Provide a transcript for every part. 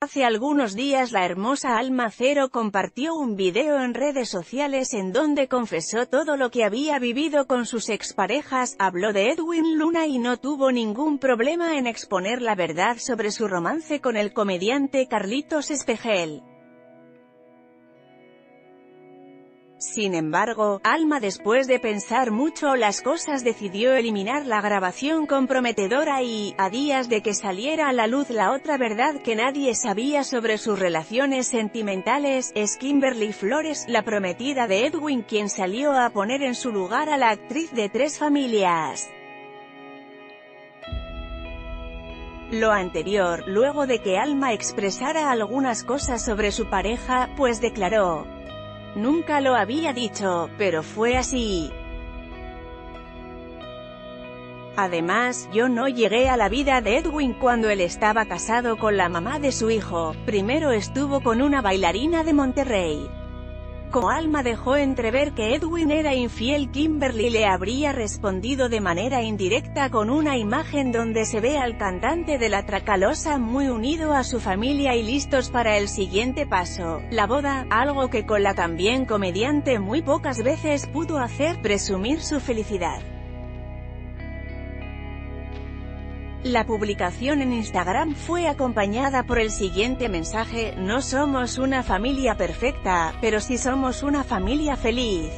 Hace algunos días la hermosa Alma Cero compartió un video en redes sociales en donde confesó todo lo que había vivido con sus exparejas, habló de Edwin Luna y no tuvo ningún problema en exponer la verdad sobre su romance con el comediante Carlitos Espejel. Sin embargo, Alma después de pensar mucho las cosas decidió eliminar la grabación comprometedora y, a días de que saliera a la luz la otra verdad que nadie sabía sobre sus relaciones sentimentales, es Kimberly Flores, la prometida de Edwin quien salió a poner en su lugar a la actriz de Tres Familias. Lo anterior, luego de que Alma expresara algunas cosas sobre su pareja, pues declaró, Nunca lo había dicho, pero fue así. Además, yo no llegué a la vida de Edwin cuando él estaba casado con la mamá de su hijo, primero estuvo con una bailarina de Monterrey. Como Alma dejó entrever que Edwin era infiel Kimberly le habría respondido de manera indirecta con una imagen donde se ve al cantante de la Tracalosa muy unido a su familia y listos para el siguiente paso, la boda, algo que con la también comediante muy pocas veces pudo hacer presumir su felicidad. La publicación en Instagram fue acompañada por el siguiente mensaje, no somos una familia perfecta, pero sí somos una familia feliz.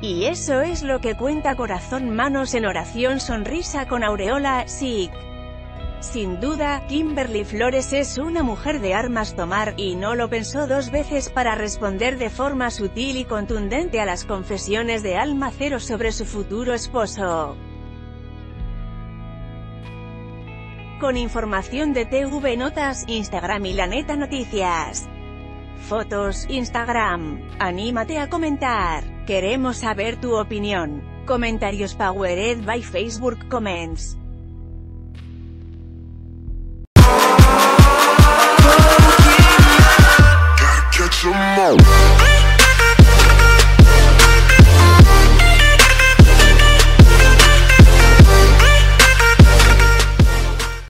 Y eso es lo que cuenta Corazón Manos en oración sonrisa con aureola, sí. Sin duda, Kimberly Flores es una mujer de armas tomar, y no lo pensó dos veces para responder de forma sutil y contundente a las confesiones de Alma Cero sobre su futuro esposo. Con información de TV Notas, Instagram y La Neta Noticias. Fotos, Instagram. Anímate a comentar. Queremos saber tu opinión. Comentarios Powered by Facebook Comments. Oh.